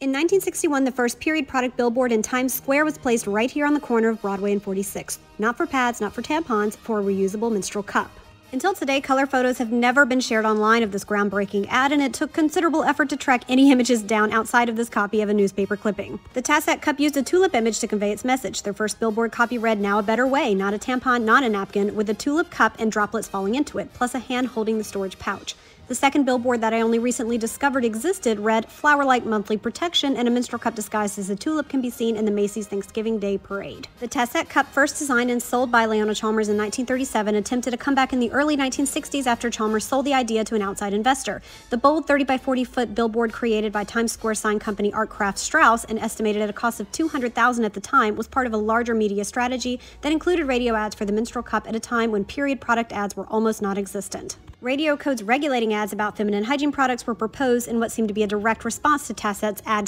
In 1961, the first period product billboard in Times Square was placed right here on the corner of Broadway and 46th. Not for pads, not for tampons, for a reusable menstrual cup. Until today, color photos have never been shared online of this groundbreaking ad, and it took considerable effort to track any images down outside of this copy of a newspaper clipping. The Tassette cup used a tulip image to convey its message. Their first billboard copy read, Now a better way, not a tampon, not a napkin, with a tulip cup and droplets falling into it, plus a hand holding the storage pouch. The second billboard that I only recently discovered existed read Flower Like Monthly Protection, and a menstrual cup disguised as a tulip can be seen in the Macy's Thanksgiving Day Parade. The Tassette Cup, first designed and sold by Leona Chalmers in 1937, attempted a comeback in the early 1960s after Chalmers sold the idea to an outside investor. The bold 30 by 40 foot billboard created by Times Square sign company Artkraft Strauss and estimated at a cost of 200,000 at the time was part of a larger media strategy that included radio ads for the menstrual cup at a time when period product ads were almost non-existent. Radio codes regulating ads about feminine hygiene products were proposed in what seemed to be a direct response to Tassette's ad